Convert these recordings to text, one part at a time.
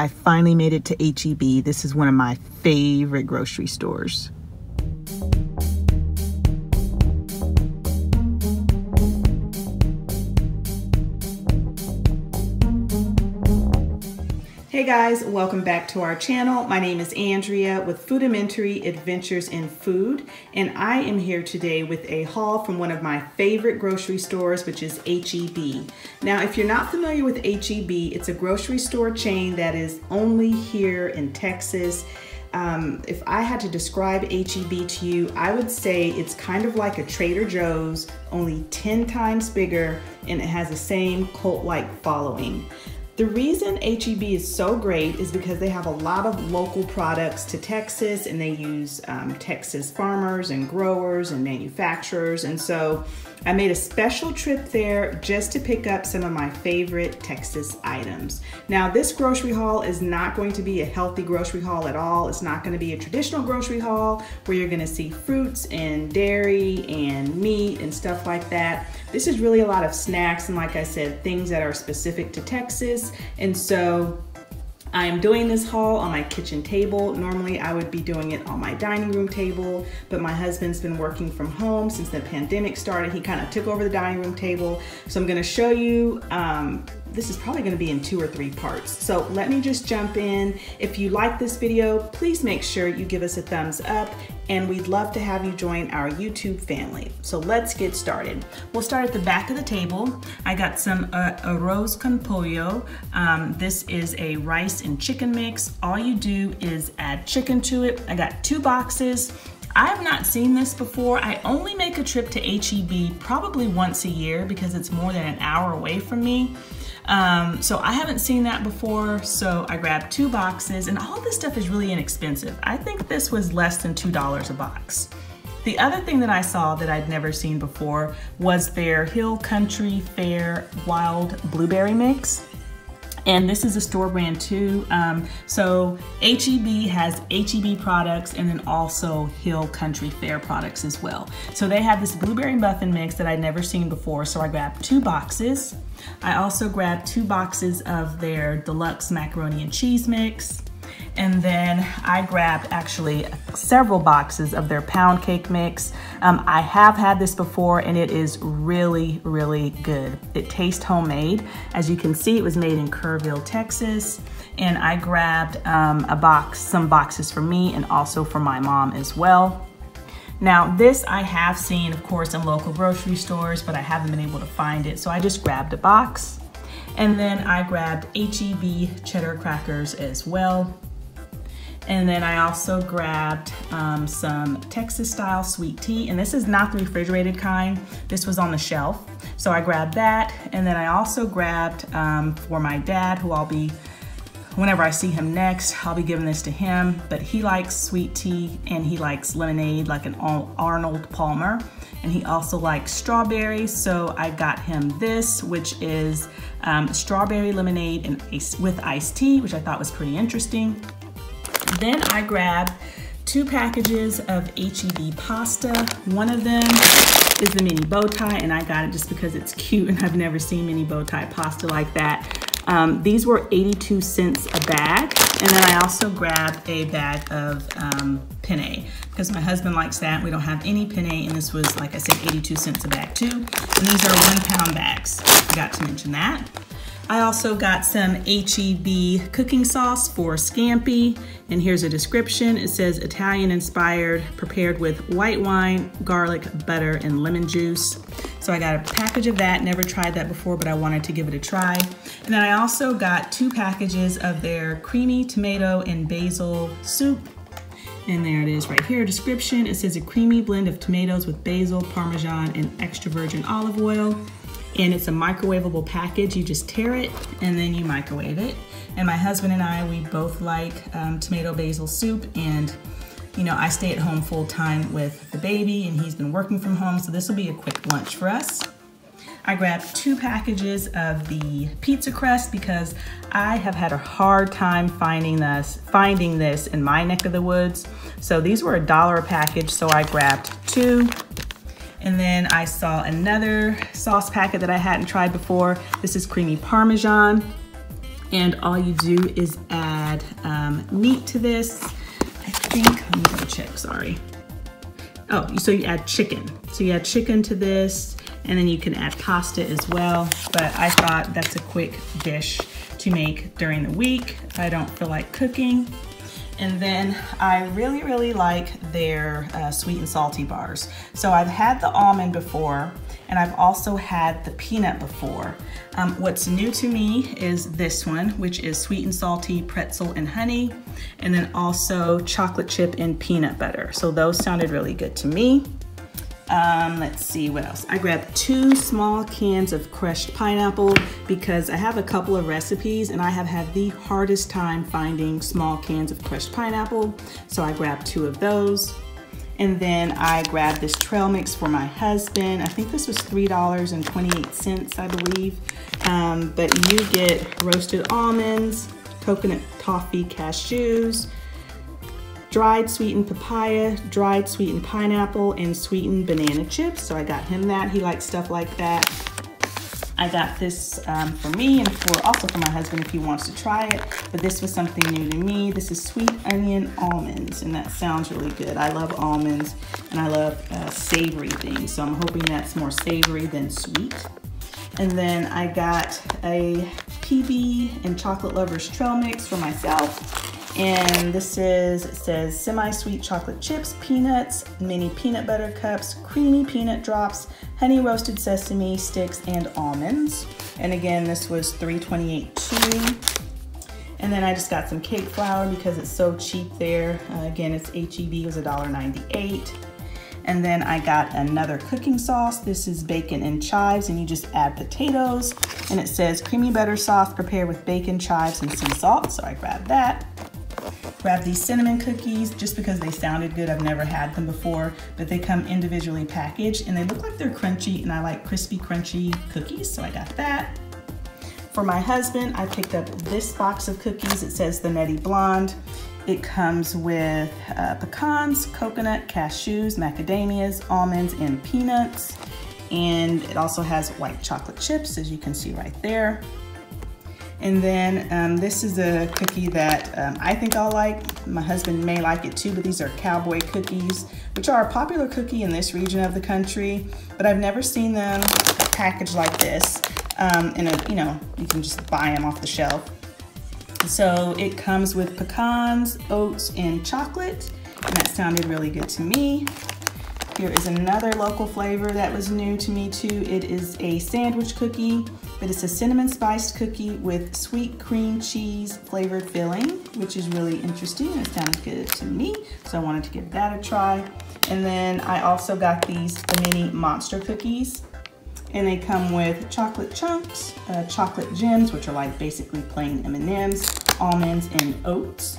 I finally made it to HEB. This is one of my favorite grocery stores. Guys, welcome back to our channel. My name is Andrea with Foodamentary Adventures in Food, and I am here today with a haul from one of my favorite grocery stores, which is HEB. Now, if you're not familiar with HEB, it's a grocery store chain that is only here in Texas. Um, if I had to describe HEB to you, I would say it's kind of like a Trader Joe's, only 10 times bigger, and it has the same cult-like following. The reason HEB is so great is because they have a lot of local products to Texas and they use um, Texas farmers and growers and manufacturers. And so I made a special trip there just to pick up some of my favorite Texas items. Now, this grocery haul is not going to be a healthy grocery haul at all. It's not going to be a traditional grocery haul where you're going to see fruits and dairy and meat and stuff like that. This is really a lot of snacks and, like I said, things that are specific to Texas. And so I am doing this haul on my kitchen table. Normally I would be doing it on my dining room table, but my husband's been working from home since the pandemic started. He kind of took over the dining room table. So I'm gonna show you um, this is probably gonna be in two or three parts. So let me just jump in. If you like this video, please make sure you give us a thumbs up and we'd love to have you join our YouTube family. So let's get started. We'll start at the back of the table. I got some uh, arroz con pollo. Um, this is a rice and chicken mix. All you do is add chicken to it. I got two boxes. I have not seen this before. I only make a trip to HEB probably once a year because it's more than an hour away from me. Um, so I haven't seen that before, so I grabbed two boxes and all this stuff is really inexpensive. I think this was less than $2 a box. The other thing that I saw that I'd never seen before was their Hill Country Fair Wild Blueberry Mix and this is a store brand too. Um, so HEB has HEB products and then also Hill Country Fair products as well. So they have this blueberry muffin mix that I'd never seen before, so I grabbed two boxes. I also grabbed two boxes of their deluxe macaroni and cheese mix. And then I grabbed actually several boxes of their pound cake mix. Um, I have had this before and it is really, really good. It tastes homemade. As you can see, it was made in Kerrville, Texas. And I grabbed um, a box, some boxes for me and also for my mom as well. Now this I have seen, of course, in local grocery stores, but I haven't been able to find it. So I just grabbed a box. And then I grabbed HEB cheddar crackers as well. And then I also grabbed um, some Texas style sweet tea. And this is not the refrigerated kind. This was on the shelf. So I grabbed that. And then I also grabbed um, for my dad, who I'll be, whenever I see him next, I'll be giving this to him. But he likes sweet tea and he likes lemonade like an Arnold Palmer. And he also likes strawberries. So I got him this, which is um, strawberry lemonade and with iced tea, which I thought was pretty interesting. Then I grabbed two packages of HEB pasta. One of them is the mini bow tie and I got it just because it's cute and I've never seen mini bow tie pasta like that. Um, these were 82 cents a bag. And then I also grabbed a bag of um, penne because my husband likes that. We don't have any penne and this was, like I said, 82 cents a bag too. And these are one pound bags. Forgot to mention that. I also got some HEB cooking sauce for scampi, and here's a description. It says Italian inspired, prepared with white wine, garlic, butter, and lemon juice. So I got a package of that, never tried that before, but I wanted to give it a try. And then I also got two packages of their creamy tomato and basil soup. And there it is right here, description. It says a creamy blend of tomatoes with basil, parmesan, and extra virgin olive oil and it's a microwavable package. You just tear it and then you microwave it. And my husband and I, we both like um, tomato basil soup and you know, I stay at home full time with the baby and he's been working from home, so this will be a quick lunch for us. I grabbed two packages of the pizza crust because I have had a hard time finding this, finding this in my neck of the woods. So these were a dollar a package, so I grabbed two and then I saw another sauce packet that I hadn't tried before. This is creamy Parmesan. And all you do is add um, meat to this. I think, let me double check, sorry. Oh, so you add chicken. So you add chicken to this, and then you can add pasta as well. But I thought that's a quick dish to make during the week I don't feel like cooking. And then I really, really like their uh, sweet and salty bars. So I've had the almond before, and I've also had the peanut before. Um, what's new to me is this one, which is sweet and salty pretzel and honey, and then also chocolate chip and peanut butter. So those sounded really good to me. Um, let's see what else. I grabbed two small cans of crushed pineapple because I have a couple of recipes and I have had the hardest time finding small cans of crushed pineapple. So I grabbed two of those. And then I grabbed this trail mix for my husband. I think this was $3.28, I believe. Um, but you get roasted almonds, coconut toffee cashews, dried sweetened papaya, dried sweetened pineapple, and sweetened banana chips. So I got him that. He likes stuff like that. I got this um, for me and for also for my husband if he wants to try it. But this was something new to me. This is sweet onion almonds, and that sounds really good. I love almonds, and I love uh, savory things. So I'm hoping that's more savory than sweet. And then I got a PB and Chocolate Lovers Trail Mix for myself. And this is, it says semi-sweet chocolate chips, peanuts, mini peanut butter cups, creamy peanut drops, honey roasted sesame sticks, and almonds. And again, this was 328 too. And then I just got some cake flour because it's so cheap there. Uh, again, it's HEB, was $1.98. And then I got another cooking sauce. This is bacon and chives, and you just add potatoes. And it says creamy butter sauce prepared with bacon, chives, and sea salt. So I grabbed that. Grab these cinnamon cookies just because they sounded good. I've never had them before, but they come individually packaged and they look like they're crunchy and I like crispy, crunchy cookies, so I got that. For my husband, I picked up this box of cookies. It says the Nutty Blonde. It comes with uh, pecans, coconut, cashews, macadamias, almonds, and peanuts. And it also has white chocolate chips, as you can see right there. And then um, this is a cookie that um, I think I'll like. My husband may like it too, but these are cowboy cookies, which are a popular cookie in this region of the country, but I've never seen them packaged like this. Um, in a, you know, you can just buy them off the shelf. So it comes with pecans, oats, and chocolate, and that sounded really good to me. Here is another local flavor that was new to me too. It is a sandwich cookie but it's a cinnamon spiced cookie with sweet cream cheese flavored filling, which is really interesting. It sounds good to me, so I wanted to give that a try. And then I also got these, the mini monster cookies. And they come with chocolate chunks, uh, chocolate gems, which are like basically plain M&Ms, almonds, and oats.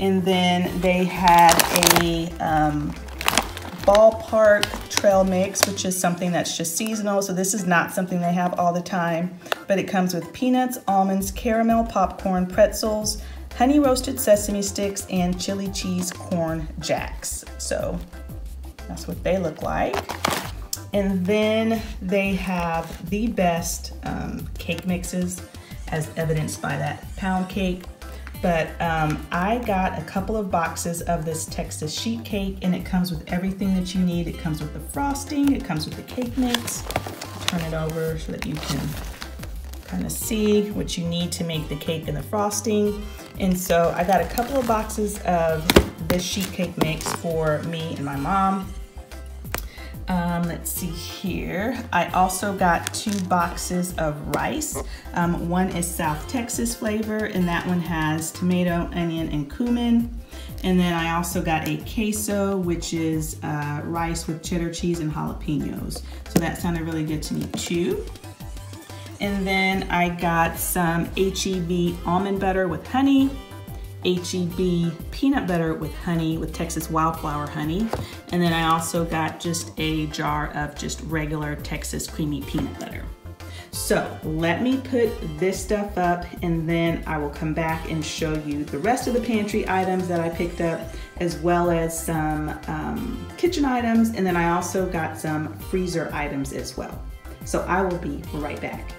And then they had a um, ballpark trail mix, which is something that's just seasonal. So this is not something they have all the time, but it comes with peanuts, almonds, caramel popcorn, pretzels, honey roasted sesame sticks, and chili cheese corn jacks. So that's what they look like. And then they have the best um, cake mixes as evidenced by that pound cake but um, I got a couple of boxes of this Texas sheet cake and it comes with everything that you need. It comes with the frosting, it comes with the cake mix. Turn it over so that you can kind of see what you need to make the cake and the frosting. And so I got a couple of boxes of this sheet cake mix for me and my mom. Um, let's see here. I also got two boxes of rice. Um, one is South Texas flavor, and that one has tomato, onion, and cumin. And then I also got a queso, which is uh, rice with cheddar cheese and jalapenos. So that sounded really good to me too. And then I got some HEB almond butter with honey, HEB peanut butter with honey, with Texas wildflower honey. And then I also got just a jar of just regular Texas creamy peanut butter. So let me put this stuff up and then I will come back and show you the rest of the pantry items that I picked up as well as some um, kitchen items and then I also got some freezer items as well. So I will be right back.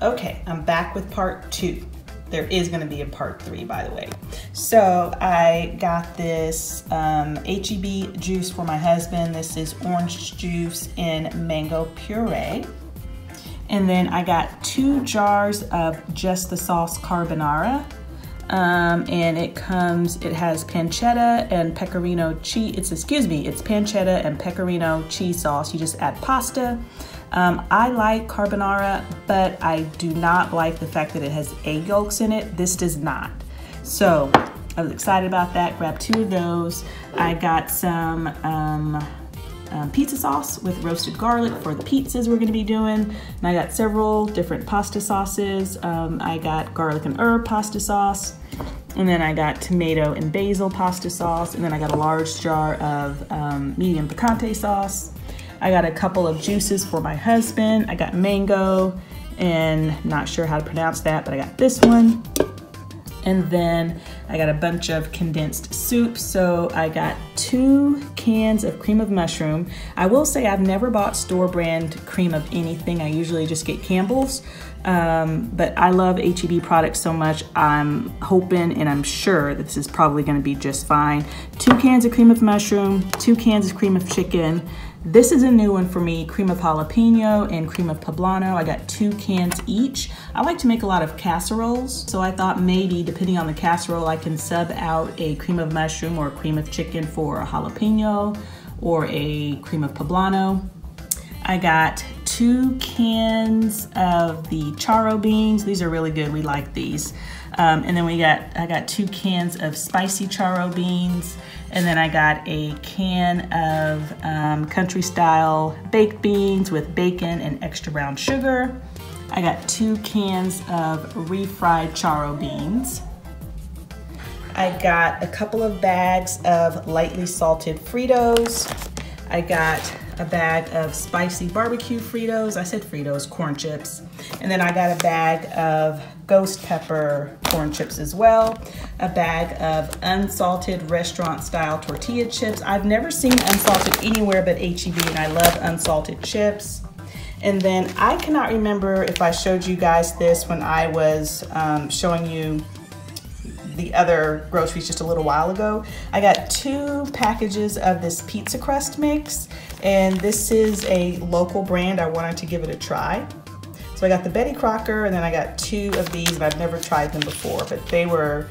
Okay, I'm back with part two. There is gonna be a part three, by the way. So I got this um, HEB juice for my husband. This is orange juice in mango puree. And then I got two jars of just the sauce carbonara. Um, and it comes, it has pancetta and pecorino cheese, it's, excuse me, it's pancetta and pecorino cheese sauce. You just add pasta. Um, I like carbonara, but I do not like the fact that it has egg yolks in it. This does not. So I was excited about that, grabbed two of those. I got some um, um, pizza sauce with roasted garlic for the pizzas we're gonna be doing. And I got several different pasta sauces. Um, I got garlic and herb pasta sauce. And then I got tomato and basil pasta sauce. And then I got a large jar of um, medium picante sauce. I got a couple of juices for my husband. I got mango and not sure how to pronounce that, but I got this one. And then I got a bunch of condensed soup. So I got two cans of cream of mushroom. I will say I've never bought store brand cream of anything. I usually just get Campbell's. Um, but I love HEB products so much. I'm hoping and I'm sure that this is probably gonna be just fine. Two cans of cream of mushroom, two cans of cream of chicken, this is a new one for me, cream of jalapeno and cream of poblano. I got two cans each. I like to make a lot of casseroles, so I thought maybe depending on the casserole, I can sub out a cream of mushroom or a cream of chicken for a jalapeno or a cream of poblano. I got two cans of the charro beans. These are really good, we like these. Um, and then we got, I got two cans of spicy charro beans. And then I got a can of um, country style baked beans with bacon and extra brown sugar. I got two cans of refried charro beans. I got a couple of bags of lightly salted Fritos. I got a bag of spicy barbecue Fritos. I said Fritos, corn chips. And then I got a bag of ghost pepper corn chips as well. A bag of unsalted restaurant style tortilla chips. I've never seen unsalted anywhere but HEB and I love unsalted chips. And then I cannot remember if I showed you guys this when I was um, showing you the other groceries just a little while ago. I got two packages of this pizza crust mix and this is a local brand. I wanted to give it a try. So I got the Betty Crocker and then I got two of these and I've never tried them before, but they were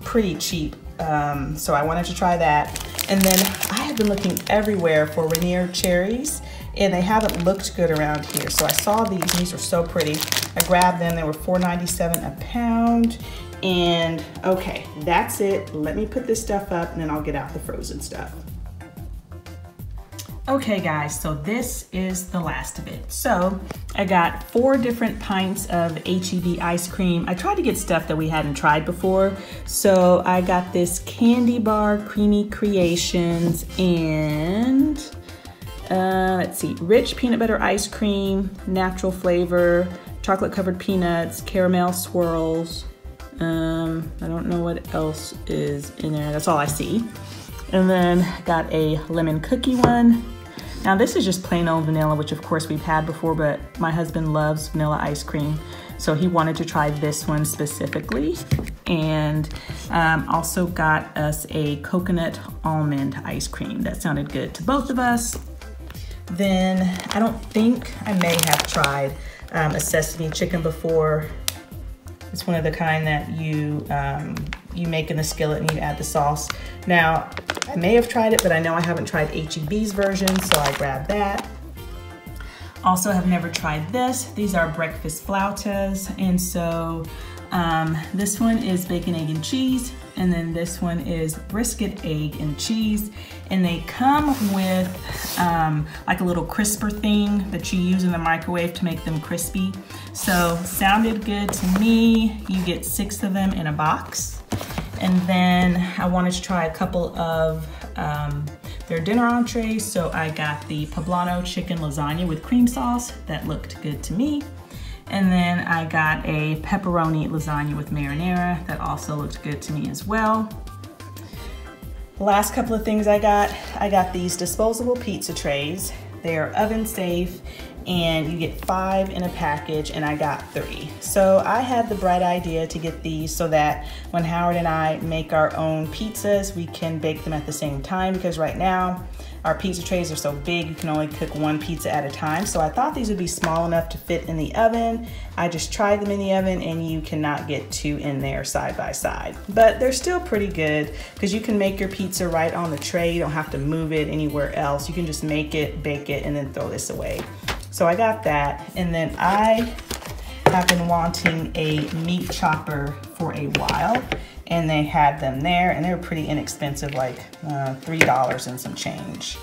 pretty cheap. Um, so I wanted to try that. And then I have been looking everywhere for Rainier cherries and they haven't looked good around here. So I saw these, these are so pretty. I grabbed them, they were $4.97 a pound. And okay, that's it. Let me put this stuff up and then I'll get out the frozen stuff. Okay guys, so this is the last of it. So I got four different pints of HEB ice cream. I tried to get stuff that we hadn't tried before. So I got this candy bar creamy creations and uh, let's see, rich peanut butter ice cream, natural flavor, chocolate covered peanuts, caramel swirls, um, I don't know what else is in there. That's all I see. And then got a lemon cookie one. Now this is just plain old vanilla, which of course we've had before, but my husband loves vanilla ice cream. So he wanted to try this one specifically. And um, also got us a coconut almond ice cream. That sounded good to both of us. Then I don't think I may have tried um, a sesame chicken before. It's one of the kind that you um, you make in the skillet and you add the sauce. Now, I may have tried it, but I know I haven't tried HEB's version, so I grabbed that. Also have never tried this. These are breakfast flautas, and so um, this one is bacon, egg, and cheese, and then this one is brisket, egg, and cheese. And they come with um, like a little crisper thing that you use in the microwave to make them crispy. So sounded good to me. You get six of them in a box. And then I wanted to try a couple of um, their dinner entrees. So I got the poblano chicken lasagna with cream sauce. That looked good to me. And then I got a pepperoni lasagna with marinara. That also looked good to me as well. Last couple of things I got, I got these disposable pizza trays. They are oven safe and you get five in a package and I got three. So I had the bright idea to get these so that when Howard and I make our own pizzas, we can bake them at the same time because right now our pizza trays are so big, you can only cook one pizza at a time. So I thought these would be small enough to fit in the oven. I just tried them in the oven and you cannot get two in there side by side. But they're still pretty good because you can make your pizza right on the tray. You don't have to move it anywhere else. You can just make it, bake it, and then throw this away. So I got that. And then I have been wanting a meat chopper for a while and they had them there and they were pretty inexpensive, like uh, $3 and some change.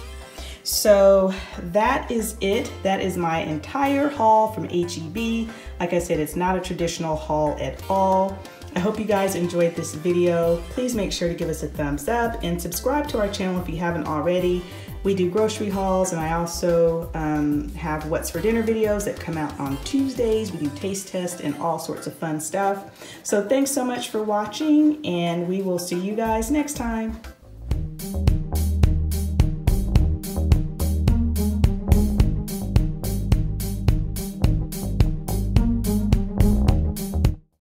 So that is it. That is my entire haul from HEB. Like I said, it's not a traditional haul at all. I hope you guys enjoyed this video. Please make sure to give us a thumbs up and subscribe to our channel if you haven't already. We do grocery hauls and I also um, have what's for dinner videos that come out on Tuesdays. We do taste tests and all sorts of fun stuff. So thanks so much for watching and we will see you guys next time.